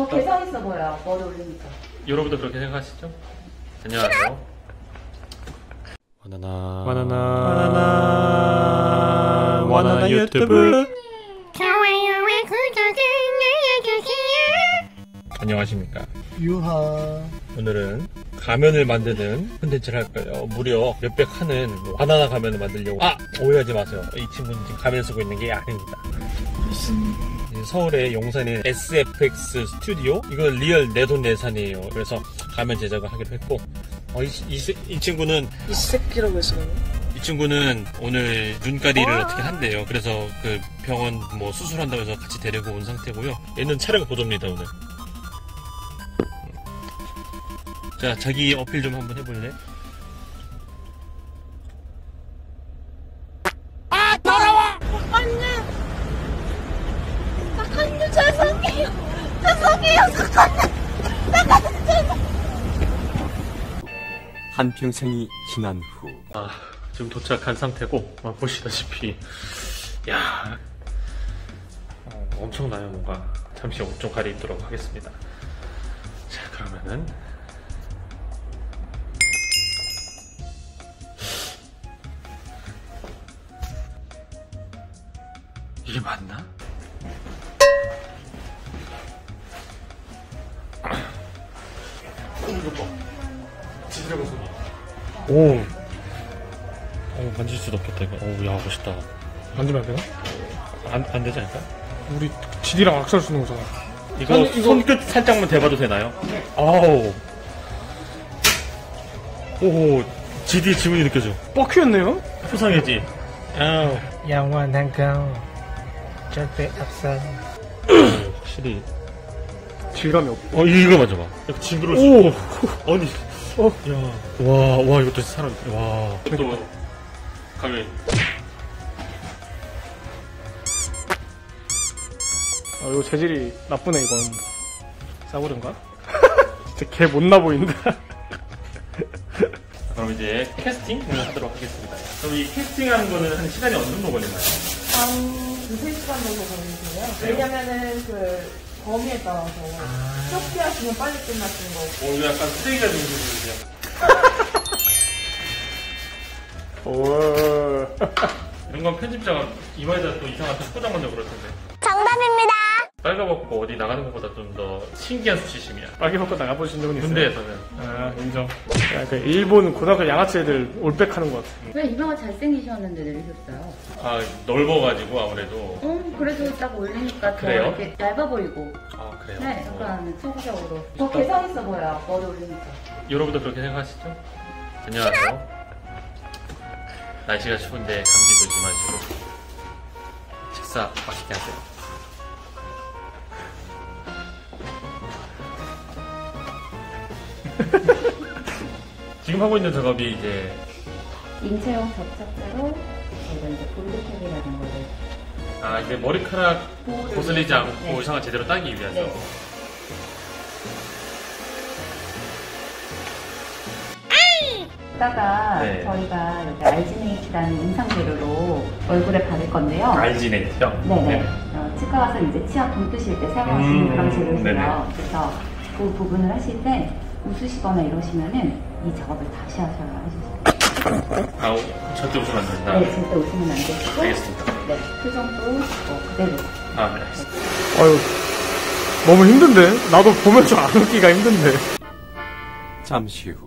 더 개성 있어 보여. 머리 올리니까. 여러분도 그렇게 생각하시죠? 안녕하세요. 바나나 바나나 바나나 바나나 유튜브 좋아요와 구독을 눌러주세요. 안녕하십니까. 유하 오늘은 가면을 만드는 콘텐츠를 할 거예요. 무려 몇백 하는 바나나 가면을 만들려고. 아! 오해하지 마세요. 이 친구는 지금 가면 쓰고 있는 게 아닙니다. 서울의 용산에 SFX 스튜디오? 이건 real 내돈내산이에요. 그래서 가면 제작을 하기로 했고. 어, 이, 이, 이 친구는 이 새끼라고 했어요. 이 친구는 오늘 눈가리를 어떻게 한대요. 그래서 그 병원 뭐 수술한다고 해서 같이 데리고 온 상태고요. 얘는 촬영 보조입니다, 오늘. 자, 자기 어필 좀 한번 해볼래? 한평생이 지난 후 아, 지금 도착한 상태고, 아, 보시다시피, 야 어, 엄청나요, 뭔가. 잠시 옷 좀 가리도록 하겠습니다. 자, 그러면은. 이게 맞나? 봐. 지드래곤 손이. 오. 어, 만질 수도 없겠다, 이거. 어우, 야, 멋있다. 만지면 안 되나? 안, 안 되지 않을까? 우리 지디랑 악살 쓰는 거잖아. 이거, 아니, 이거- 손끝 살짝만 대봐도 되나요? 아우. 오호, GD 지문이 느껴져. 뻑큐였네요? 수상해지. 아우. 영원한 건 절대 없어. 확실히. 질감이 없고. 어, 이거 맞아봐. 약간 징그러울 수 오! 아니. 어. 야. 와, 와, 이것도 사람, 와. 또, 가면. 아, 이거 재질이 나쁘네, 이건. 싸구려인가? 진짜 개 못나 보인다. 그럼 이제 캐스팅을 하도록 하겠습니다. 그럼 이 캐스팅하는 거는 한 시간이 어느 정도 걸리나요? 한 두세 시간 정도 걸리고요. 왜냐면은 그 범위에 따라서 적게 하시면 빨리 끝나시는 거고. 오, 이거 약간 쓰레기가 좀 보이세요. 오. 이런 건 편집자가 이마에다 또 이상한 또 포장 만들고 그럴 텐데. 빨가벗고 어디 나가는 것보다 좀 더 신기한 수치심이야. 빨개 벗고 나가보신 적은 있어요? 군대에서는. 아, 인정. 야, 그 일본 고등학교 양아치 애들 올백하는 것 같아. 왜 이병헌 잘생기셨는데 내리셨어요? 아, 넓어가지고 아무래도. 어, 그래도 딱 올리니까 더 그래요? 이렇게 얇아 보이고. 아, 그래요? 네, 어. 약간 소구적으로. 더 개성 있어 보여. 머리 올리니까. 여러분도 그렇게 생각하시죠? 안녕하세요. 날씨가 추운데 감기 조심하시고. 식사 맛있게 하세요. 지금 하고 있는 작업이 이제 인체형 접착제로 저희가 이제 볼드캡이라는 거를 아 이제 머리카락 보호를 거슬리지 위해서. 않고 네. 의상을 제대로 따기 위해서 네. 이따가 네. 저희가 여기 알지네이트라는 인상 재료로 얼굴에 바를 건데요. 알지네이트요? 네네. 어, 치과 가서 이제 치아 돈 뜨실 때 있는 음, 그런 재료세요. 네네. 그래서 그 부분을 하실 때 웃으시거나 이러시면은 이 작업을 다시 하셔야 하시죠. 아 절대 웃으면 안 된다 네, 절대 웃으면 안 되시고. 알겠습니다 네, 표정도 어, 그대로. 아 네, 알겠습니다 아유, 너무 힘든데? 나도 보면서 안 웃기가 힘든데. 잠시 후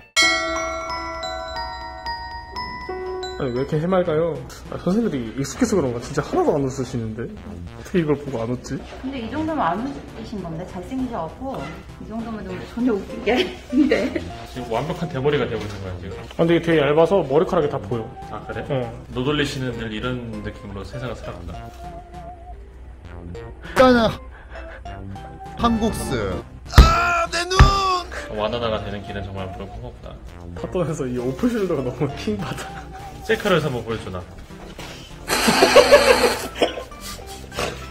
아니, 왜 이렇게 해맑아요? 아, 선생님들이 익숙해서 그런가? 진짜 하나도 안 웃으시는데? 어떻게 이걸 보고 안 웃지? 근데 이 정도면 안 웃기신 건데 잘생기셔갖고 이 정도면 좀 전혀 웃긴 게 아닌데. 지금 완벽한 대머리가 되고 있는 거야 지금 아, 근데 이게 되게 얇아서 머리카락이 다 보여. 아 그래? 어. 노돌리시는 늘 이런 느낌으로 세상을 살아간다 까나 한국스 와나나가 되는 길은 정말 무릎 꿇었구나 팟던에서 이 오프숄더가 너무 킹받아. 셀카를 해서 한번 보여주나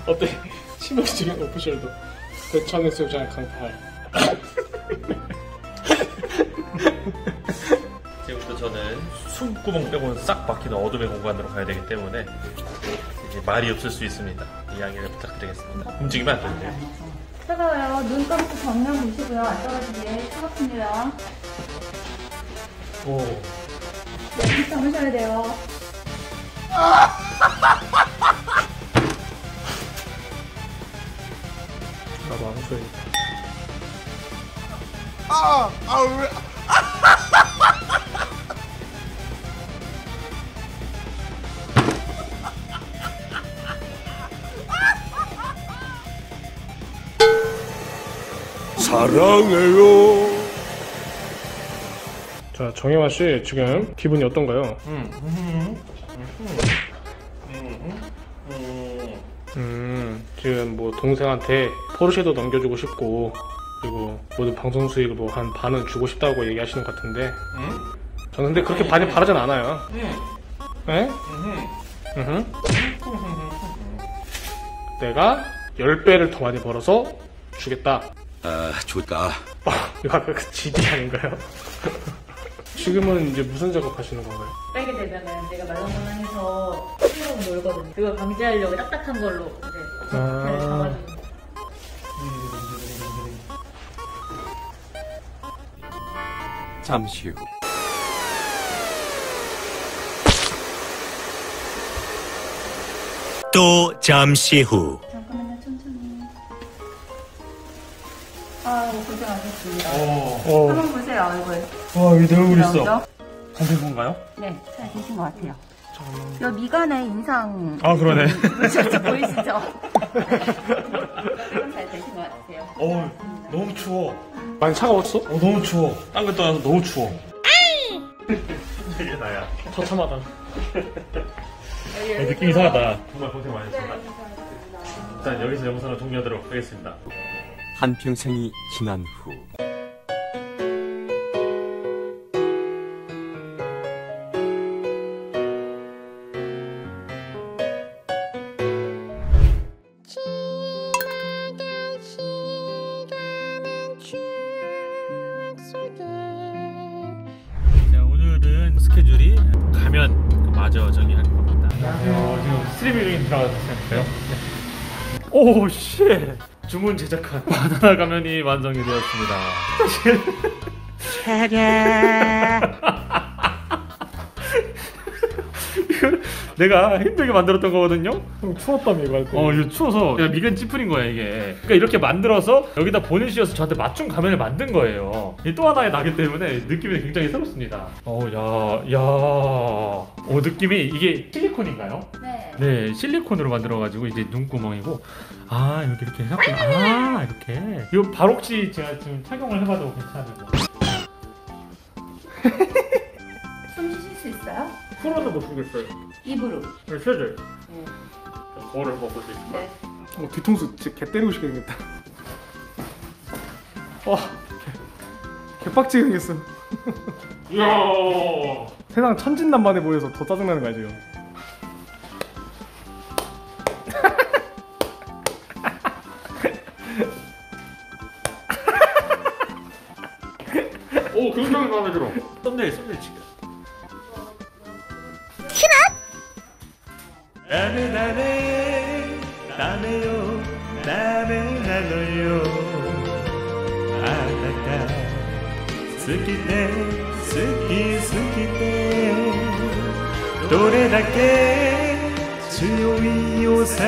어때? 치명적인 오프숄더. 대천에서 요장 강팔. 지금부터 저는 숨구멍 빼고는 싹 막히는 어둠의 공간으로 가야 되기 때문에 이제 말이 없을 수 있습니다 이야기를 부탁드리겠습니다 움직이면 안 되는데요 차가워요. 눈 감고 정면 보시고요. 안 떨어지게 차갑습니다. 오. 네, 빗 담으셔야 돼요. 나도 안 써야겠다. 사랑해요. 자, 정혜화 씨 지금 기분이 어떤가요? 음, 지금 뭐 동생한테 포르쉐도 넘겨주고 싶고 그리고 모든 방송 수익을 뭐 한 반은 주고 싶다고 얘기하시는 것 같은데 저는 근데 그렇게 많이 바라진 않아요. 네? 음흠. 내가 10배를 더 많이 벌어서 주겠다. 아, 좋다. 이거 아까 그 GD 아닌가요? 지금은 이제 무슨 작업 하시는 건가요? 빼게 되면은 내가 말랑말랑해서 힘으로 놀거든요. 그걸 방지하려고 딱딱한 걸로 이제 잘 아, 잡아주는. 잠시 후. 또 잠시 후. 잠깐만요, 천천히. 아이고, 고생하셨습니다. 어, 한번 보세요, 얼굴. 와, 여기 내 얼굴 나오죠? 선생 건가요? 네, 잘 되신 것 같아요. 여 미간에 인상. 아, 그러네. 보이시죠? 잘 되신 것 같아요. 어우, 너무 추워. 많이 차가웠어? 어, 너무 추워. 딴 거 떠나서 너무 추워. 이게 나야. 처참하다. 어, 느낌 이상하다. 정말 고생 많으셨습니다. 일단 여기서 영상을 종료하도록 하겠습니다. 한평생이 지난 후. 가면 그 마저 저기 할 겁니다. 어, 지금 스트리밍이 들어갔어요. 오, 씨! 주문 제작한 바나나 가면이 완성이 되었습니다. 이걸 내가 힘들게 만들었던 거거든요. 형 추웠다며 이거 할 때. 어, 이거 추워서 그냥 미간 찌푸린 거야 이게. 그러니까 이렇게 만들어서 여기다 보내주셔서 저한테 맞춤 가면을 만든 거예요. 이 또 하나의 나기 때문에 느낌이 굉장히 새롭습니다. 어, 야, 야, 어 느낌이 이게 실리콘인가요? 네. 네, 실리콘으로 만들어가지고 이제 눈구멍이고 아 이렇게 이렇게 해갖고 아 이렇게 이거 바로 혹시 제가 지금 착용을 해봐도 괜찮을까요? 숨 쉬실 수 있어요? 풀어도 못 쓰겠어요. 입으로. 왜 쉬어져요? 거울을 먹을 수 있을까? 네. 어, 뒤통수 진짜 개 때리고 싶겠다. 와, 개, 개빡치게 생겼어. 이야 세상 천진난만해 보여서 더 짜증나는 거 알죠? 오 굉장히 마음에 들어 썸네일 썸네일 치게 ダメなのよ。あなた好きで好き好きでどれだけ強いよさ